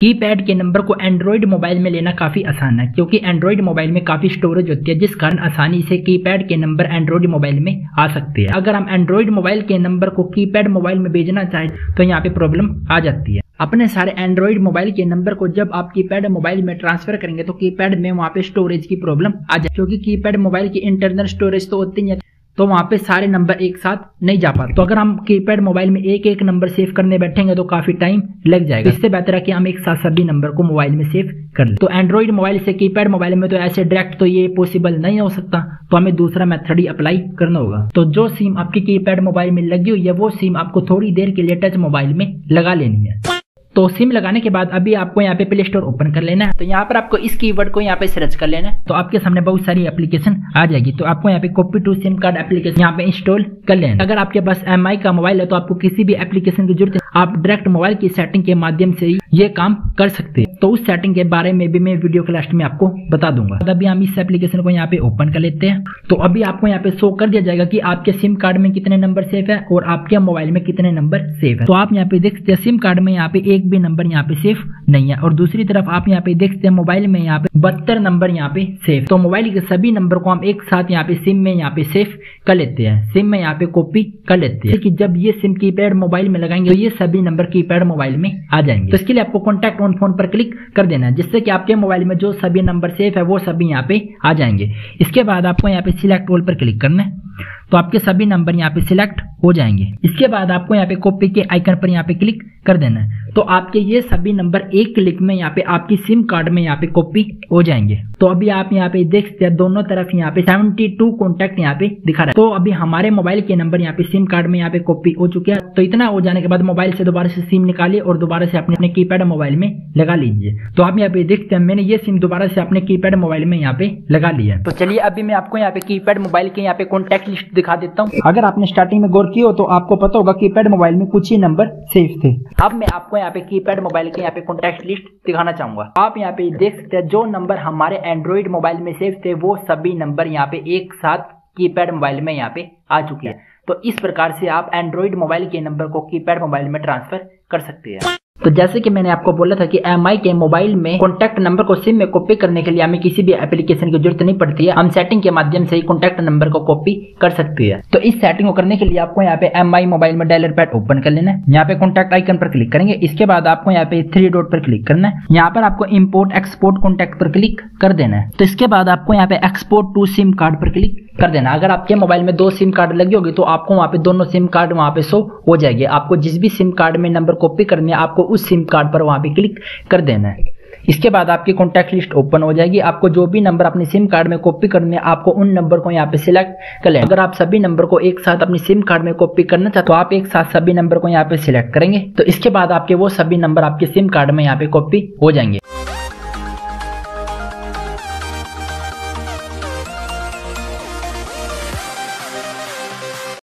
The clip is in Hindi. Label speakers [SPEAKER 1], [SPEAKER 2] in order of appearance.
[SPEAKER 1] कीपैड के नंबर को एंड्रॉइड मोबाइल में लेना काफ़ी आसान है, क्योंकि एंड्रॉइड मोबाइल में काफ़ी स्टोरेज होती है, जिस कारण आसानी से कीपैड के नंबर एंड्रॉइड मोबाइल में आ सकते हैं। अगर हम एंड्रॉइड मोबाइल के नंबर को कीपैड मोबाइल में भेजना चाहें तो यहाँ पे प्रॉब्लम आ जाती है। अपने सारे एंड्रॉइड मोबाइल के नंबर को जब आप कीपैड मोबाइल में ट्रांसफ़र करेंगे तो कीपैड में वहाँ पे स्टोरेज की प्रॉब्लम आ जाए क्योंकि कीपैड मोबाइल की इंटरनल स्टोरेज तो होती है। तो वहाँ पे सारे नंबर एक साथ नहीं जा पाते। तो अगर हम कीपैड मोबाइल में एक एक नंबर सेव करने बैठेंगे तो काफ़ी टाइम लग जाएगा। इससे बेहतर है कि हम एक साथ सभी नंबर को मोबाइल में सेव कर ले। तो एंड्रॉइड मोबाइल से कीपैड मोबाइल में तो ऐसे डायरेक्ट तो ये पॉसिबल नहीं हो सकता। तो हमें दूसरा मेथड ही अप्लाई करना होगा। तो जो सिम आपकी कीपैड मोबाइल में लगी हुई है वो सिम आपको थोड़ी देर के लिए टच मोबाइल में लगा लेनी है। तो सिम लगाने के बाद अभी आपको यहाँ पे प्ले स्टोर ओपन कर लेना है। तो यहाँ पर आपको इस कीवर्ड को यहाँ पे सर्च कर लेना है। तो आपके सामने बहुत सारी एप्लीकेशन आ जाएगी। तो आपको यहाँ पे copy to SIM card application यहाँ पे इंस्टॉल कर लेना अगर आपके पास एमआई का मोबाइल है तो आपको किसी भी एप्लीकेशन की ज़रूरत है आप डायरेक्ट मोबाइल की सेटिंग के माध्यम से ये काम कर सकते हैं तो उस सेटिंग के बारे में भी मैं वीडियो के लास्ट में आपको बता दूँगा अभी हम इस एप्लीकेशन को यहाँ पे ओपन कर लेते हैं तो अभी आपको यहाँ पे शो कर दिया जाएगा कि आपके सिम कार्ड में कितने नंबर सेफ़ है और आपके मोबाइल में कितने नंबर सेफ़ है तो आप यहाँ पे देख सकते हैं सिम कार्ड में यहाँ पे एक भी नंबर यहाँ पे सेफ़ नहीं है और दूसरी तरफ़ आप यहाँ पे देख सकते हैं मोबाइल में यहाँ पे बहत्तर नंबर यहाँ पे सेफ़ तो मोबाइल के सभी नंबर को हम एक साथ यहाँ पे सिम में यहाँ पे सेफ़ कर लेते हैं सिम में यहाँ पे कॉपी कर लेते हैं। कि जब ये सिम की पैड मोबाइल में लगाएँगे तो ये सभी नंबर की पैड मोबाइल में आ जाएँगे। तो इसके लिए आपको कॉन्टैक्ट ऑन फ़ोन पर क्लिक कर देना है, जिससे कि आपके मोबाइल में जो सभी नंबर सेफ़ है, वो सभी यहाँ पे आ जाएँगे। इसके बाद आपको यहाँ पे सिलेक्ट ऑल पर क्लिक करना है। तो आपके सभी नंबर यहाँ पे सिलेक्ट हो जाएँगे इसके बाद आपको यहाँ पे कॉपी के आइकन पर यहाँ पे क्लिक कर देना है तो आपके ये सभी नंबर एक क्लिक में यहाँ पे आपकी सिम कार्ड में यहाँ पे कॉपी हो जाएँगे तो अभी आप यहाँ पे देख सकते हैं दोनों तरफ़ यहाँ पे 72 टू कॉन्टैक्ट यहाँ पे दिखा रहा है तो अभी हमारे मोबाइल के नंबर यहाँ पे सिम कार्ड में यहाँ पे कॉपी हो चुके हैं तो इतना हो जाने के बाद मोबाइल से दोबारा से सिम निकालिए और दोबारा से अपने अपने कीपैड मोबाइल में लगा लीजिए तो आप यहाँ पे देखते हैं मैंने ये सिम दोबारा से अपने कीपैड मोबाइल में यहाँ पे लगा लिया तो चलिए अभी मैं आपको यहाँ पे कीपैड मोबाइल के यहाँ पे कॉन्टैक्ट लिस्ट दिखा देता हूँ। अगर आपने स्टार्टिंग में गौर की हो तो आपको पता होगा कीपैड मोबाइल में कुछ ही नंबर सेफ़ थे। अब मैं आपको यहाँ पे कीपैड मोबाइल के यहाँ पे कॉन्टेक्ट लिस्ट दिखाना चाहूँगा। आप यहाँ पे देख सकते हैं जो नंबर हमारे एंड्रॉइड मोबाइल में सेव थे वो सभी नंबर यहाँ पे एक साथ कीपैड मोबाइल में यहाँ पे आ चुके हैं। तो इस प्रकार से आप एंड्रॉइड मोबाइल के नंबर को कीपैड मोबाइल में ट्रांसफ़र कर सकते हैं। तो जैसे कि मैंने आपको बोला था कि MI के मोबाइल में कॉन्टैक्ट नंबर को सिम में कॉपी करने के लिए हमें किसी भी एप्लीकेशन की ज़रूरत नहीं पड़ती है। हम सेटिंग के माध्यम से ही कॉन्टैक्ट नंबर को कॉपी कर सकते हैं। तो इस सेटिंग को करने के लिए आपको यहाँ पे MI मोबाइल में डायलर पैड ओपन कर लेना है। यहाँ पे कॉन्टैक्ट आइकन पर क्लिक करेंगे। इसके बाद आपको यहाँ पे थ्री डॉट पर क्लिक करना है। यहाँ पर आपको इम्पोर्ट एक्सपोर्ट कॉन्टैक्ट पर क्लिक कर देना है। तो इसके बाद आपको यहाँ पे एक्सपोर्ट टू सिम कार्ड पर क्लिक कर देना। अगर आपके मोबाइल में दो सिम कार्ड लगी होगी तो आपको वहाँ पे दोनों सिम कार्ड वहाँ पे शो हो जाएगी। आपको जिस भी सिम कार्ड में नंबर कॉपी करनी आपको उस सिम कार्ड पर वहाँ पे क्लिक कर देना है। इसके बाद आपकी कॉन्टैक्ट लिस्ट ओपन हो जाएगी। आपको जो भी नंबर अपने सिम कार्ड में कॉपी करने है, आपको उन नंबर को यहाँ पे सिलेक्ट कर लें अगर आप सभी नंबर को एक साथ अपनी सिम कार्ड में कॉपी करना चाहते तो आप एक साथ सभी नंबर को यहाँ पे सिलेक्ट करेंगे। तो इसके बाद आपके वो सभी नंबर आपके सिम कार्ड में यहाँ पे कॉपी हो जाएँगे।